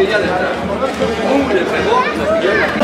venía Le pegó